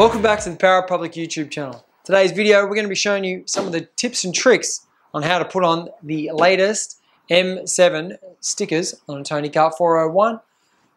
Welcome back to the Power Republic YouTube channel. Today's video we're going to be showing you some of the tips and tricks on how to put on the latest M7 stickers on a Tony Kart 401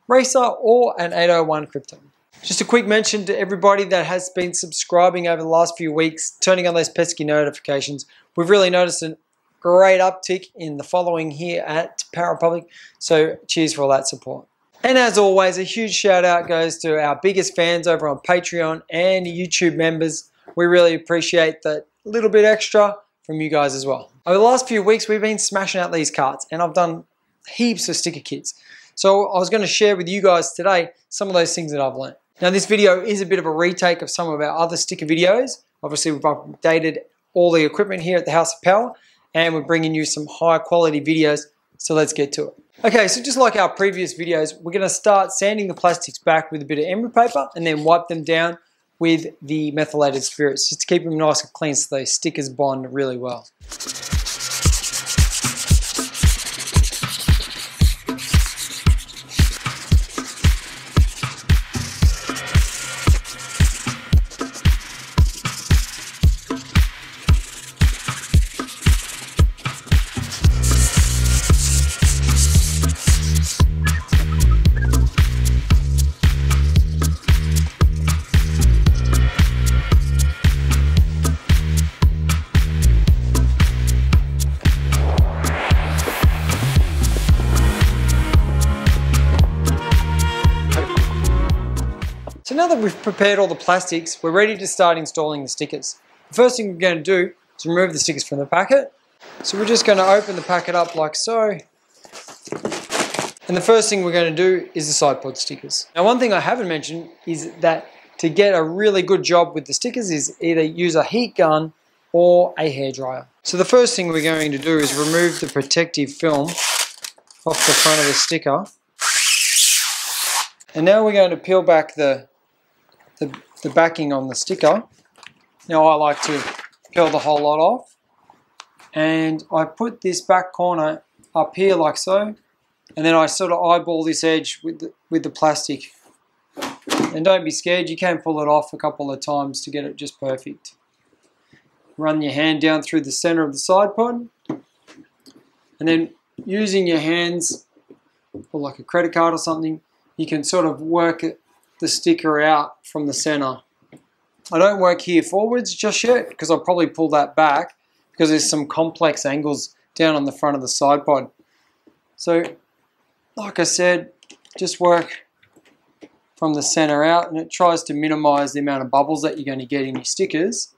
Racer or an 801 Krypton. Just a quick mention to everybody that has been subscribing over the last few weeks, turning on those pesky notifications. We've really noticed a great uptick in the following here at Power Republic, so cheers for all that support. And as always, a huge shout out goes to our biggest fans over on Patreon and YouTube members. We really appreciate that little bit extra from you guys as well. Over the last few weeks, we've been smashing out these karts and I've done heaps of sticker kits. So I was going to share with you guys today some of those things that I've learned. Now this video is a bit of a retake of some of our other sticker videos. Obviously we've updated all the equipment here at the House of Power and we're bringing you some high quality videos. So let's get to it. Okay, so just like our previous videos, we're to start sanding the plastics back with a bit of emery paper and then wipe them down with the methylated spirits just to keep them nice and clean so those stickers bond really well. That we've prepared all the plastics, we're ready to start installing the stickers. The first thing we're going to do is remove the stickers from the packet. So we're just going to open the packet up like so. And the first thing we're going to do is the side pod stickers. Now one thing I haven't mentioned is that to get a really good job with the stickers is either use a heat gun or a hairdryer. So the first thing we're going to do is remove the protective film off the front of the sticker. And now we're going to peel back the the, the backing on the sticker. Now I like to peel the whole lot off. And I put this back corner up here like so. And then I sort of eyeball this edge with the, with the plastic. And don't be scared you can pull it off a couple of times to get it just perfect. Run your hand down through the center of the side pod. And then using your hands or like a credit card or something you can sort of work it the sticker out from the center. I don't work here forwards just yet because I'll probably pull that back because there's some complex angles down on the front of the side pod. So like I said, just work from the center out and it tries to minimize the amount of bubbles that you're going to get in your stickers.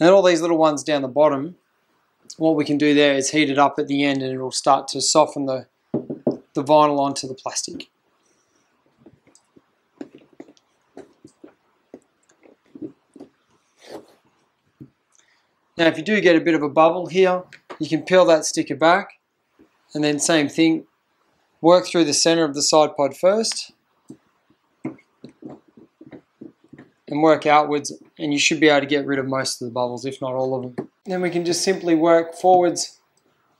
And all these little ones down the bottom what we can do there is heat it up at the end and it will start to soften the, the vinyl onto the plastic. Now if you do get a bit of a bubble here, you can peel that sticker back and then same thing, work through the center of the side pod first and work outwards and you should be able to get rid of most of the bubbles, if not all of them. Then we can just simply work forwards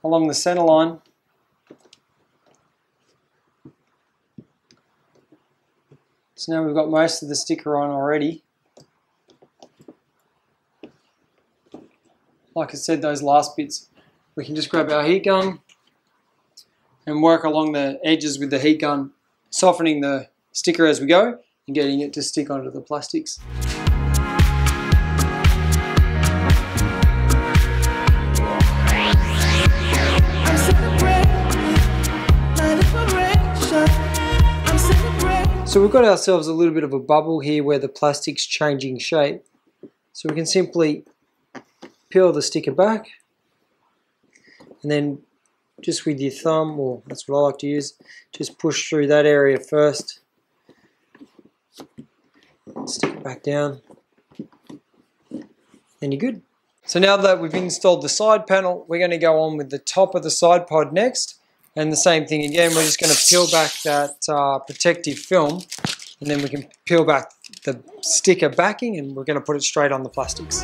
along the center line. So now we've got most of the sticker on already. Like I said, those last bits, we can just grab our heat gun and work along the edges with the heat gun, softening the sticker as we go and getting it to stick onto the plastics. So we've got ourselves a little bit of a bubble here where the plastic's changing shape. So we can simply peel the sticker back and then just with your thumb, or that's what I like to use, just push through that area first. Stick it back down. And you're good. So now that we've installed the side panel, we're going to go on with the top of the side pod next. And the same thing again, we're just going to peel back that uh, protective film and then we can peel back the sticker backing and we're going to put it straight on the plastics.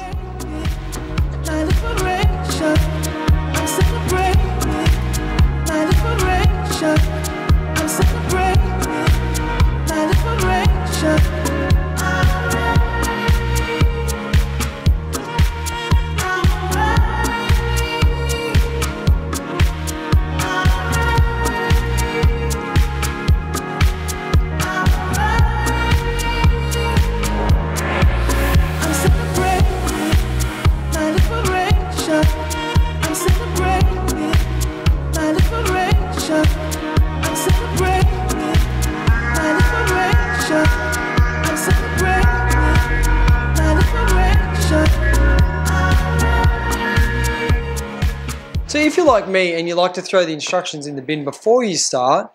You're like me and you like to throw the instructions in the bin before you start,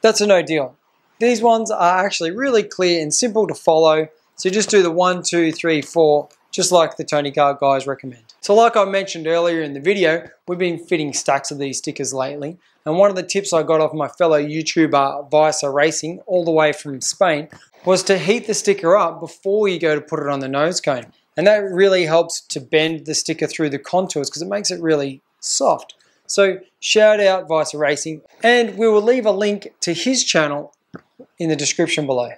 that's a no deal. These ones are actually really clear and simple to follow. So just do the one, two, three, four, just like the Tony Kart guys recommend. So like I mentioned earlier in the video, we've been fitting stacks of these stickers lately. And one of the tips I got off my fellow YouTuber Vicea Racing, all the way from Spain, was to heat the sticker up before you go to put it on the nose cone. And that really helps to bend the sticker through the contours because it makes it really soft. So shout out Vicea Racing. And we will leave a link to his channel in the description below.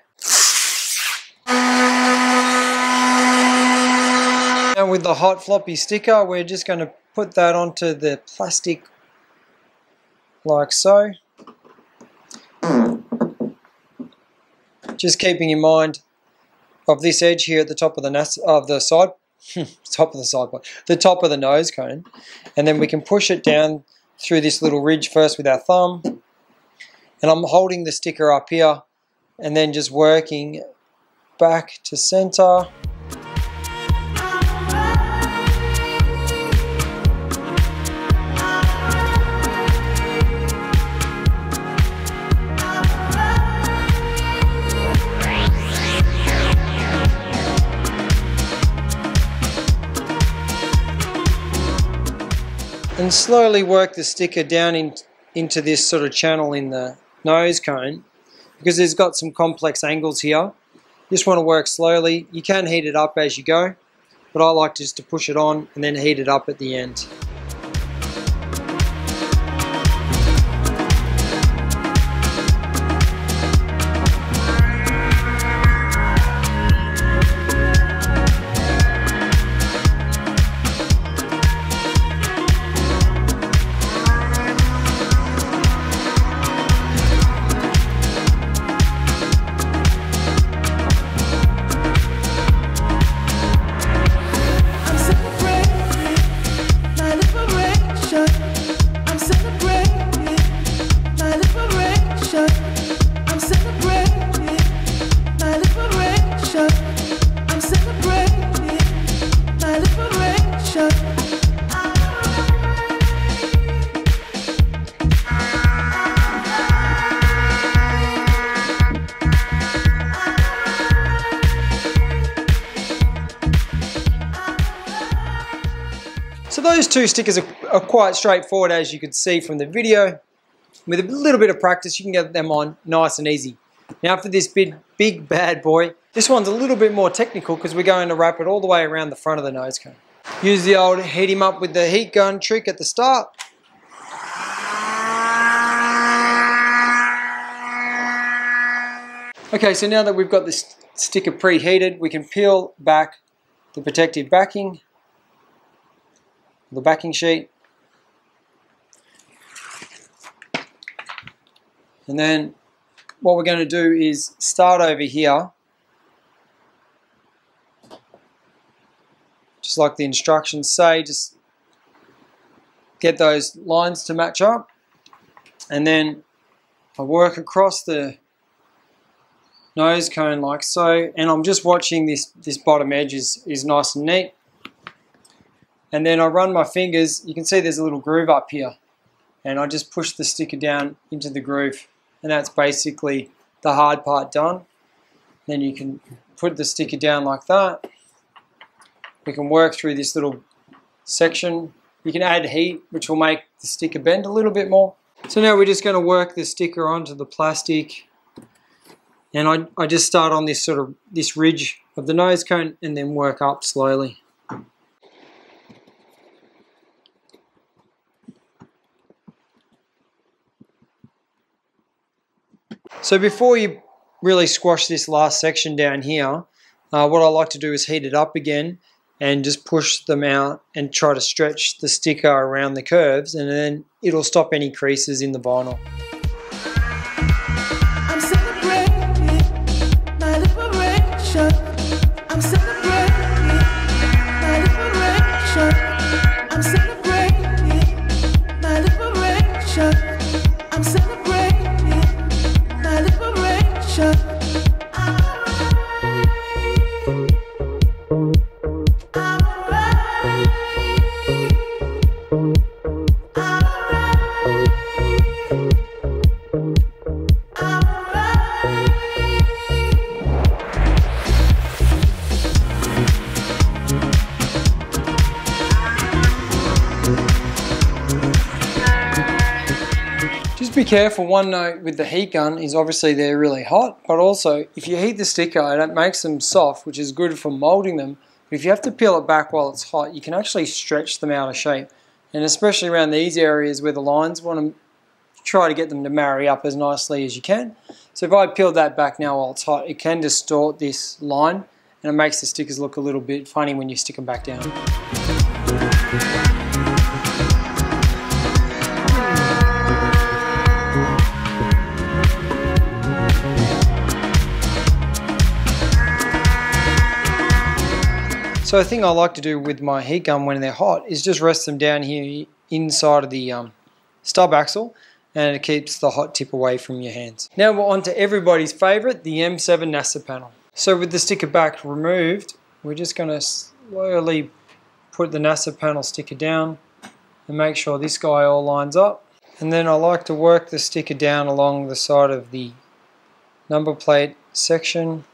Now with the hot floppy sticker, we're just going to put that onto the plastic like so. Just keeping in mind of this edge here at the top of the of the side, Hmm, top of the side, the top of the nose cone, and then we can push it down through this little ridge first with our thumb, and I'm holding the sticker up here, and then just working back to center. Slowly work the sticker down in, into this sort of channel in the nose cone because it's got some complex angles here. You just want to work slowly. You can heat it up as you go, but I like just to push it on and then heat it up at the end. Two stickers are, are, quite straightforward as you can see from the video. With a little bit of practice you can get them on nice and easy. Now for this big, big bad boy, this one's a little bit more technical because we're going to wrap it all the way around the front of the nose cone. Use the old heat him up with the heat gun trick at the start. Okay, so now that we've got this sticker preheated, we can peel back the protective backing the backing sheet. And then what we're going to do is start over here, just like the instructions say, just get those lines to match up. And then I work across the nose cone like so, and I'm just watching this, this bottom edge is, is nice and neat and then I run my fingers, you can see there's a little groove up here and I just push the sticker down into the groove and that's basically the hard part done. Then you can put the sticker down like that. We can work through this little section. You can add heat which will make the sticker bend a little bit more. So now we're just going to work the sticker onto the plastic and I, I just start on this sort of this ridge of the nose cone and then work up slowly. So before you really squash this last section down here, uh, what I like to do is heat it up again and just push them out and try to stretch the sticker around the curves and then it'll stop any creases in the vinyl. Careful, one note with the heat gun is obviously they're really hot, but also if you heat the sticker it makes them soft, which is good for molding them. But if you have to peel it back while it's hot, you can actually stretch them out of shape. And especially around these areas where the lines want to try to get them to marry up as nicely as you can. So if I peel that back now while it's hot, it can distort this line and it makes the stickers look a little bit funny when you stick them back down. So a thing I like to do with my heat gun when they're hot is just rest them down here inside of the um, stub axle and it keeps the hot tip away from your hands. Now we're on to everybody's favourite, the M7 Nassau panel. So with the sticker back removed, we're just going to slowly put the Nassau panel sticker down and make sure this guy all lines up. And then I like to work the sticker down along the side of the number plate section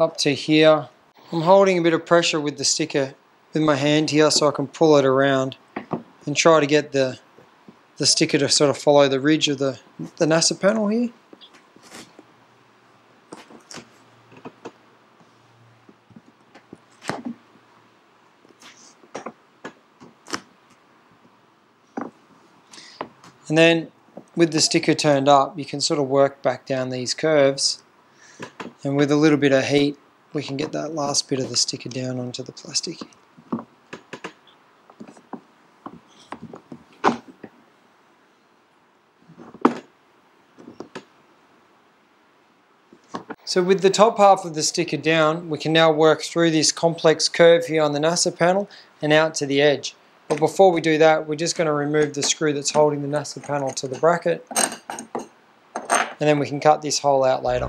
up to here I'm holding a bit of pressure with the sticker with my hand here so I can pull it around and try to get the the sticker to sort of follow the ridge of the, the Nassau panel here. And then with the sticker turned up you can sort of work back down these curves and with a little bit of heat we can get that last bit of the sticker down onto the plastic. So with the top half of the sticker down, we can now work through this complex curve here on the Nassau panel and out to the edge. But before we do that, we're just going to remove the screw that's holding the Nassau panel to the bracket. And then we can cut this hole out later.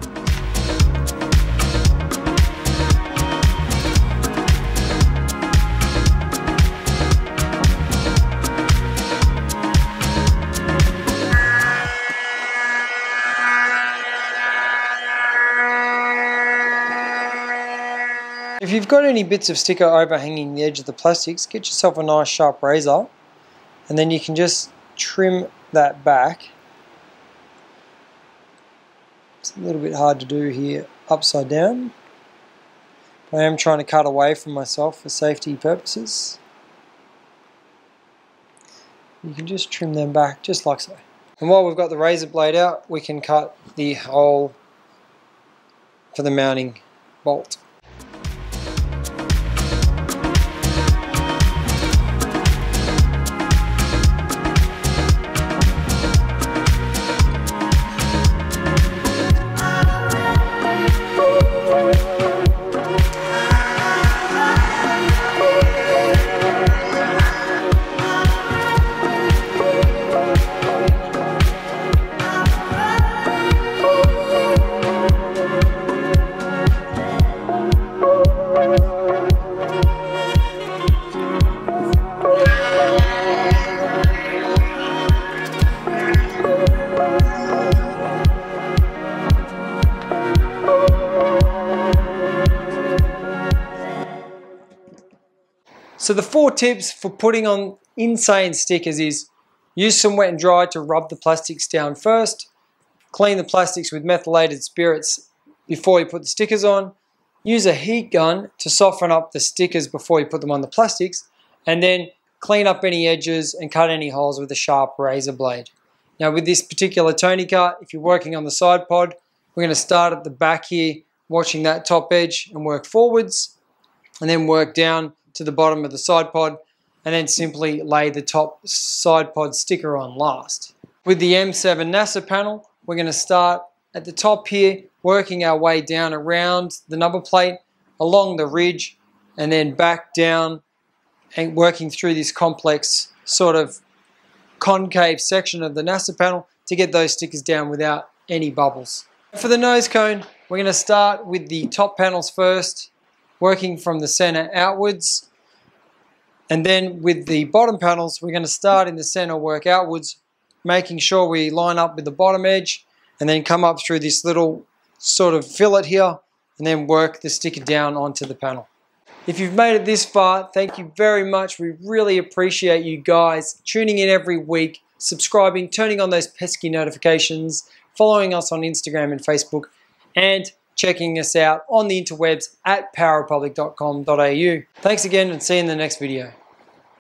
You've got any bits of sticker overhanging the edge of the plastics, get yourself a nice sharp razor and then you can just trim that back. It's a little bit hard to do here upside down. I am trying to cut away from myself for safety purposes. You can just trim them back just like so. And while we've got the razor blade out, we can cut the hole for the mounting bolt. So the four tips for putting on insane stickers is use some wet and dry to rub the plastics down first, clean the plastics with methylated spirits before you put the stickers on, use a heat gun to soften up the stickers before you put them on the plastics, and then clean up any edges and cut any holes with a sharp razor blade. Now with this particular Tony Kart, if you're working on the side pod, we're going to start at the back here, watching that top edge and work forwards, and then work down to the bottom of the side pod and then simply lay the top side pod sticker on last. With the M7 Nassau panel, we're going to start at the top here, working our way down around the number plate, along the ridge, and then back down and working through this complex sort of concave section of the Nassau panel to get those stickers down without any bubbles. For the nose cone, we're going to start with the top panels first, working from the center outwards. And then with the bottom panels, we're going to start in the center, work outwards, making sure we line up with the bottom edge, and then come up through this little sort of fillet here, and then work the sticker down onto the panel. If you've made it this far, thank you very much. We really appreciate you guys tuning in every week, subscribing, turning on those pesky notifications, following us on Instagram and Facebook, and checking us out on the interwebs at powerrepublic.com.au. Thanks again and see you in the next video.